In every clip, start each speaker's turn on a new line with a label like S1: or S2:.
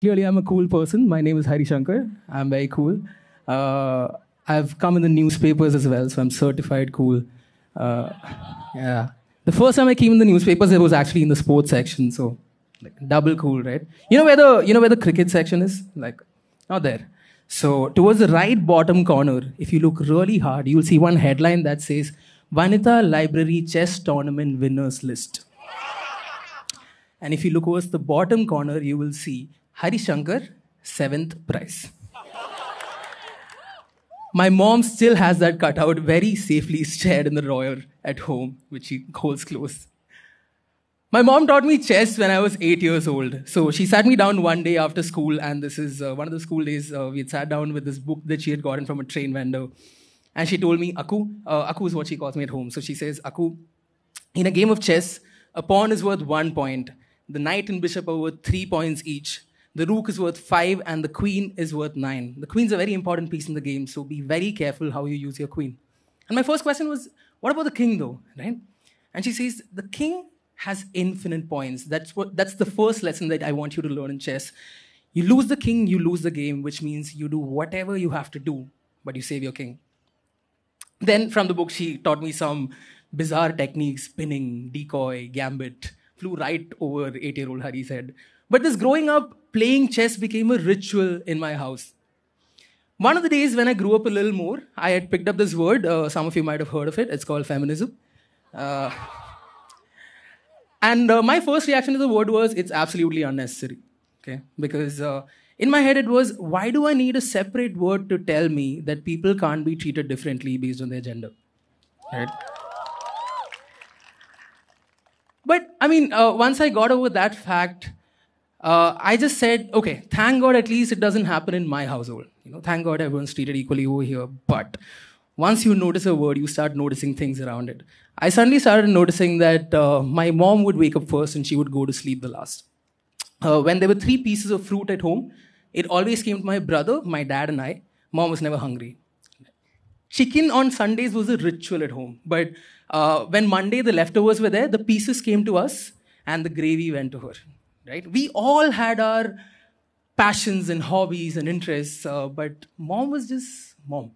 S1: Clearly, I'm a cool person. My name is Hari Shankar. I'm very cool. Uh, I've come in the newspapers as well, so I'm certified cool. Uh, yeah. The first time I came in the newspapers, it was actually in the sports section, so like double cool, right? You know where the you know where the cricket section is? Like, not there. So towards the right bottom corner, if you look really hard, you'll see one headline that says Vanita Library Chess Tournament Winners List. And if you look towards the bottom corner, you will see Hari Shankar, seventh prize. My mom still has that cutout very safely shared in the drawer at home, which she holds close. My mom taught me chess when I was eight years old. So she sat me down one day after school, and this is uh, one of the school days. Uh, we had sat down with this book that she had gotten from a train vendor. And she told me, Aku, uh, Aku is what she calls me at home. So she says, Aku, in a game of chess, a pawn is worth one point, the knight and bishop are worth three points each, the rook is worth five, and the queen is worth nine. The queen's a very important piece in the game, so be very careful how you use your queen. And my first question was, what about the king though, right? And she says, the king has infinite points. That's what that's the first lesson that I want you to learn in chess. You lose the king, you lose the game, which means you do whatever you have to do, but you save your king. Then from the book, she taught me some bizarre techniques, pinning, decoy, gambit, flew right over eight-year-old Hari's head. But this growing up, playing chess became a ritual in my house. One of the days when I grew up a little more, I had picked up this word. Uh, some of you might have heard of it. It's called feminism. Uh, and uh, my first reaction to the word was, it's absolutely unnecessary. Okay? Because uh, in my head, it was, why do I need a separate word to tell me that people can't be treated differently based on their gender? Right? But I mean, uh, once I got over that fact, uh, I just said, okay, thank God at least it doesn't happen in my household. You know, thank God everyone's treated equally over here. But once you notice a word, you start noticing things around it. I suddenly started noticing that uh, my mom would wake up first and she would go to sleep the last. Uh, when there were three pieces of fruit at home, it always came to my brother, my dad, and I. Mom was never hungry. Chicken on Sundays was a ritual at home. But uh, when Monday the leftovers were there, the pieces came to us and the gravy went to her. Right? We all had our passions and hobbies and interests, uh, but mom was just mom.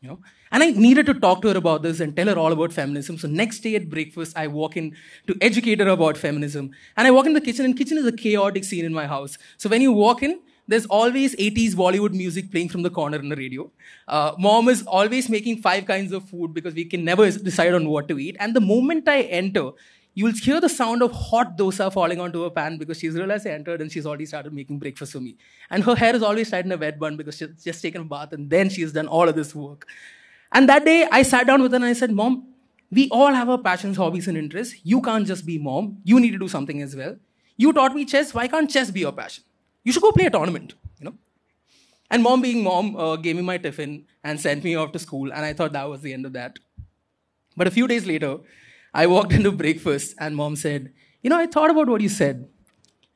S1: You know? And I needed to talk to her about this and tell her all about feminism. So next day at breakfast, I walk in to educate her about feminism. And I walk in the kitchen, and kitchen is a chaotic scene in my house. So when you walk in, there's always 80s Bollywood music playing from the corner in the radio. Uh, mom is always making five kinds of food because we can never decide on what to eat. And the moment I enter, you'll hear the sound of hot dosa falling onto her pan because she's realized I entered and she's already started making breakfast for me. And her hair is always tied in a wet bun because she's just taken a bath and then she's done all of this work. And that day I sat down with her and I said, Mom, we all have our passions, hobbies, and interests. You can't just be mom. You need to do something as well. You taught me chess. Why can't chess be your passion? You should go play a tournament, you know? And mom being mom uh, gave me my tiffin and sent me off to school. And I thought that was the end of that. But a few days later, I walked into breakfast and mom said, You know, I thought about what you said.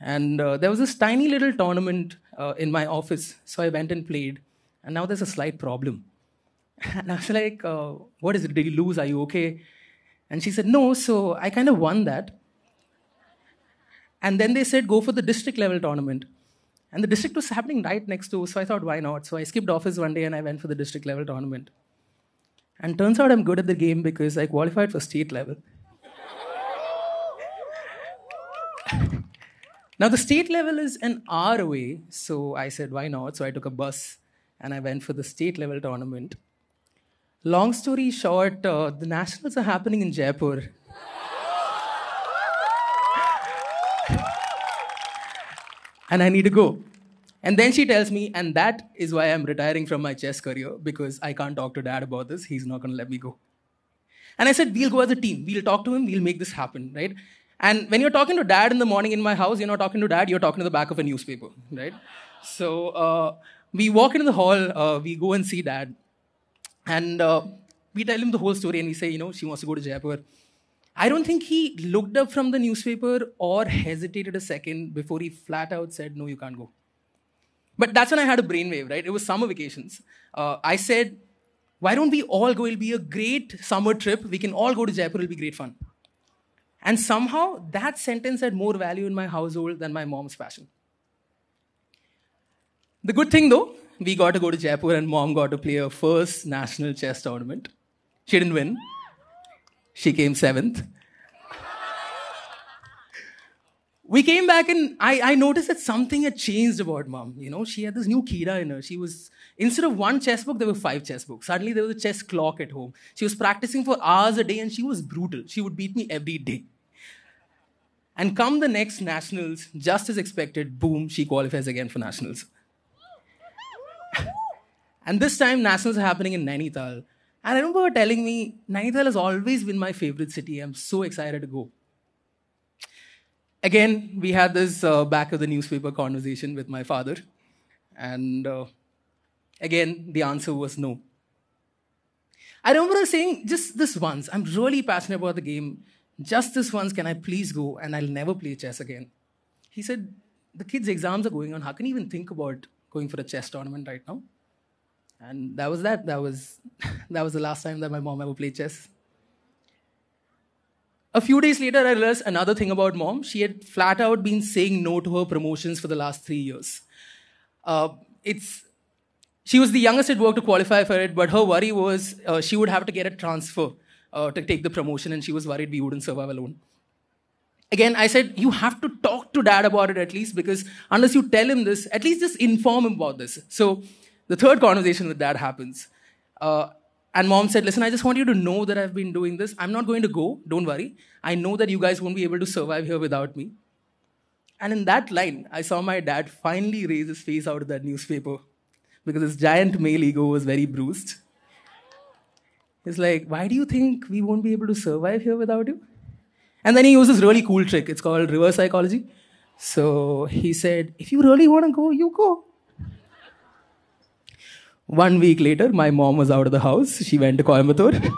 S1: And uh, there was this tiny little tournament uh, in my office. So I went and played. And now there's a slight problem. And I was like, uh, What is it? Did you lose? Are you okay? And she said, No. So I kind of won that. And then they said, Go for the district level tournament. And the district was happening right next to, so I thought, why not? So I skipped office one day and I went for the district level tournament. And turns out I'm good at the game because I qualified for state level. now, the state level is an hour away, so I said, why not? So I took a bus and I went for the state level tournament. Long story short, uh, the nationals are happening in Jaipur. and I need to go. And then she tells me, and that is why I'm retiring from my chess career because I can't talk to dad about this. He's not going to let me go. And I said, we'll go as a team. We'll talk to him. We'll make this happen, right? And when you're talking to dad in the morning in my house, you're not talking to dad, you're talking to the back of a newspaper, right? So uh, we walk into the hall, uh, we go and see dad, and uh, we tell him the whole story, and we say, you know, she wants to go to Jaipur. I don't think he looked up from the newspaper or hesitated a second before he flat out said, No, you can't go. But that's when I had a brainwave, right? It was summer vacations. Uh, I said, Why don't we all go? It'll be a great summer trip. We can all go to Jaipur. It'll be great fun. And somehow that sentence had more value in my household than my mom's passion. The good thing though, we got to go to Jaipur and mom got to play her first national chess tournament. She didn't win. She came seventh. We came back and I, I noticed that something had changed about mom. You know, she had this new Kira in her. She was, instead of one chess book, there were five chess books. Suddenly there was a chess clock at home. She was practicing for hours a day and she was brutal. She would beat me every day. And come the next nationals, just as expected, boom, she qualifies again for nationals. and this time, nationals are happening in Nainital. And I remember her telling me, Nainital has always been my favorite city. I'm so excited to go again, we had this uh, back of the newspaper conversation with my father. And uh, again, the answer was no. I remember saying, just this once, I'm really passionate about the game. Just this once, can I please go and I'll never play chess again? He said, The kids' exams are going on. How can you even think about going for a chess tournament right now? And that was that. That was, that was the last time that my mom ever played chess. A few days later, I realized another thing about mom. She had flat out been saying no to her promotions for the last three years. Uh, it's she was the youngest at work to qualify for it, but her worry was uh, she would have to get a transfer uh, to take the promotion, and she was worried we wouldn't survive alone. Again, I said, you have to talk to dad about it at least, because unless you tell him this, at least just inform him about this. So the third conversation with dad happens. Uh, and mom said, Listen, I just want you to know that I've been doing this. I'm not going to go. Don't worry. I know that you guys won't be able to survive here without me. And in that line, I saw my dad finally raise his face out of that newspaper because his giant male ego was very bruised. He's like, Why do you think we won't be able to survive here without you? And then he used this really cool trick. It's called reverse psychology. So he said, If you really want to go, you go. One week later, my mom was out of the house. She went to Coimbatore.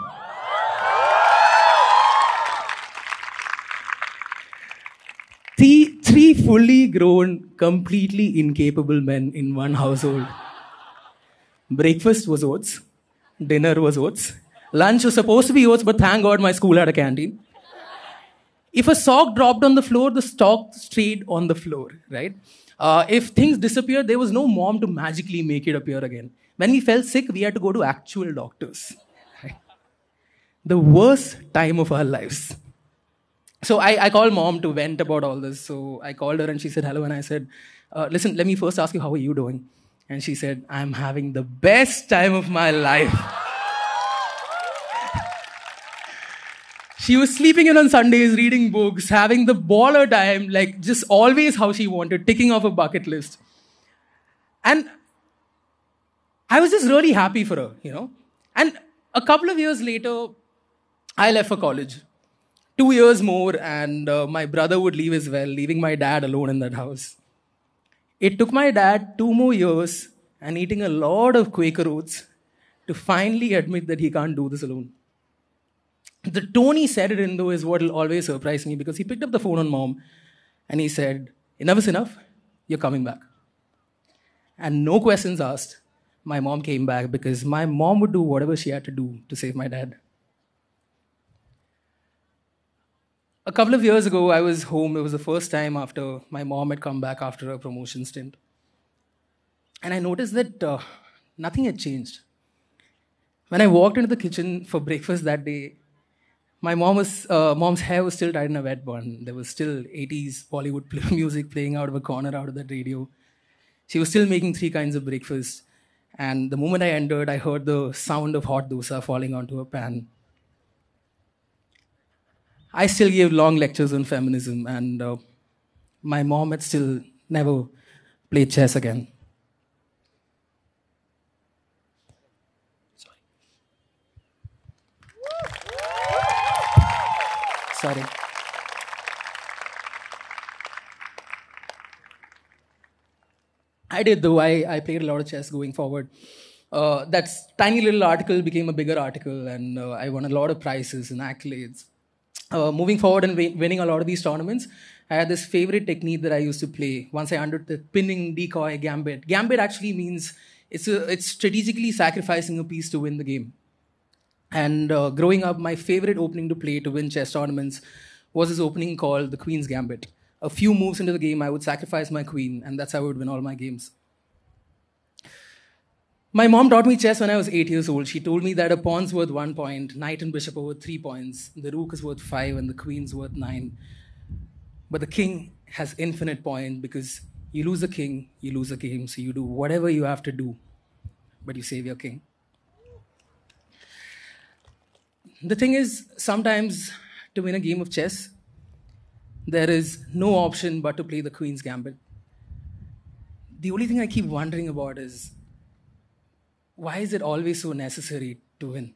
S1: three, three fully grown, completely incapable men in one household. Breakfast was oats, dinner was oats, lunch was supposed to be oats, but thank God my school had a canteen. If a sock dropped on the floor, the sock stayed on the floor, right? Uh, if things disappeared, there was no mom to magically make it appear again. When we felt sick, we had to go to actual doctors. The worst time of our lives. So I, I called mom to vent about all this. So I called her and she said hello. And I said, uh, listen, let me first ask you, how are you doing? And she said, I'm having the best time of my life. she was sleeping in on Sundays, reading books, having the baller time, like just always how she wanted, ticking off a bucket list. And I was just really happy for her, you know. And a couple of years later, I left for college. Two years more, and uh, my brother would leave as well, leaving my dad alone in that house. It took my dad two more years and eating a lot of Quaker oats to finally admit that he can't do this alone. The tone he said it in, though, is what will always surprise me because he picked up the phone on mom and he said, Enough is enough, you're coming back. And no questions asked, my mom came back because my mom would do whatever she had to do to save my dad. A couple of years ago, I was home. It was the first time after my mom had come back after a promotion stint. And I noticed that uh, nothing had changed. When I walked into the kitchen for breakfast that day, my mom was, uh, mom's hair was still tied in a wet bun. There was still 80s Bollywood music playing out of a corner out of that radio. She was still making three kinds of breakfast. And the moment I entered, I heard the sound of hot dosa falling onto a pan. I still gave long lectures on feminism, and uh, my mom had still never played chess again. Sorry. Sorry. I did though. I, I played a lot of chess going forward. Uh, that tiny little article became a bigger article, and uh, I won a lot of prizes and accolades. Uh, moving forward and winning a lot of these tournaments, I had this favorite technique that I used to play once I understood the pinning decoy gambit. Gambit actually means it's, a, it's strategically sacrificing a piece to win the game. And uh, growing up, my favorite opening to play to win chess tournaments was this opening called the Queen's Gambit a few moves into the game, I would sacrifice my queen, and that's how I would win all my games. My mom taught me chess when I was eight years old. She told me that a pawn's worth one point, knight and bishop are worth three points, the rook is worth five, and the queen's worth nine. But the king has infinite point because you lose a king, you lose a game, so you do whatever you have to do, but you save your king. The thing is, sometimes to win a game of chess, there is no option but to play the queen's gambit. The only thing I keep wondering about is why is it always so necessary to win?